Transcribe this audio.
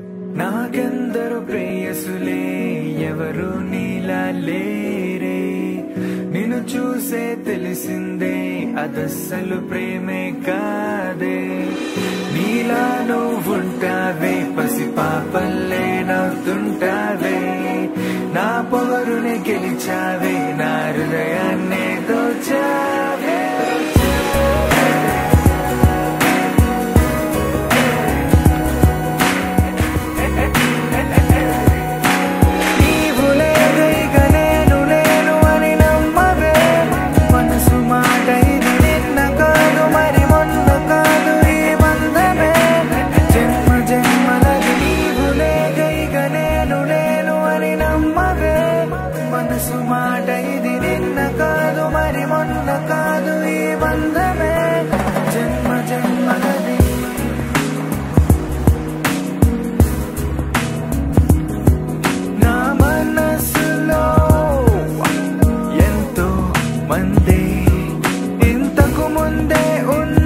నాకెందరు ప్రేయసులే ఎవరు నీలా లేరే. నిన్ను చూసే తెలిసిందే అదస్సలు ప్రేమే కాదే. నీలా నువ్వుంటావే పసి పాపల్లే నవ్వుతుంటావే. నా పొగరుని గెలిచావే నా హృదయా తెలుసు మాట ఇది నిన్న కాదు మరి మొన్న కాదు ఈ బంధమే. జన్మ జన్మలది. నా మనసులో ఎంతో మంది ఇంతకు ముందే ఉన్న